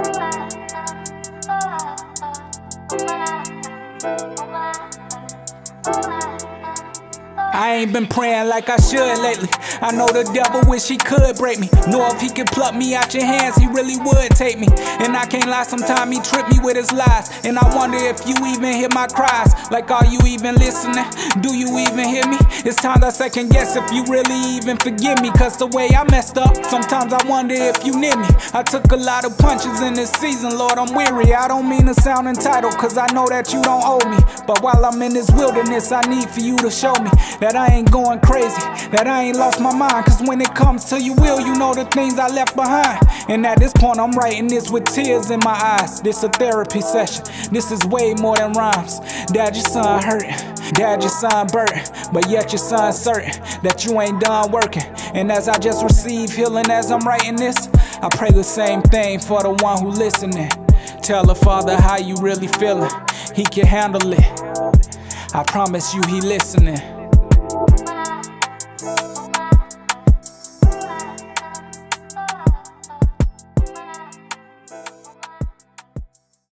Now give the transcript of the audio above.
Oh, my. I ain't been praying like I should lately. I know the devil wish he could break me. Know if he could pluck me out your hands, he really would take me. And I can't lie, sometimes he trip me with his lies. And I wonder if you even hear my cries. Like, are you even listening? Do you even hear me? It's time I second guess if you really even forgive me. Cause the way I messed up, sometimes I wonder if you near me. I took a lot of punches in this season, Lord, I'm weary. I don't mean to sound entitled, cause I know that you don't owe me. But while I'm in this wilderness, I need for you to show me that I ain't going crazy, that I ain't lost my mind. Cause when it comes to your will, you know the things I left behind. And at this point, I'm writing this with tears in my eyes. This a therapy session, this is way more than rhymes. Dad, your son hurt. Dad, your son burnt, but yet your son certain that you ain't done working. And as I just receive healing as I'm writing this, I pray the same thing for the one who listening. Tell the father how you really feeling. He can handle it. I promise you he listening. Música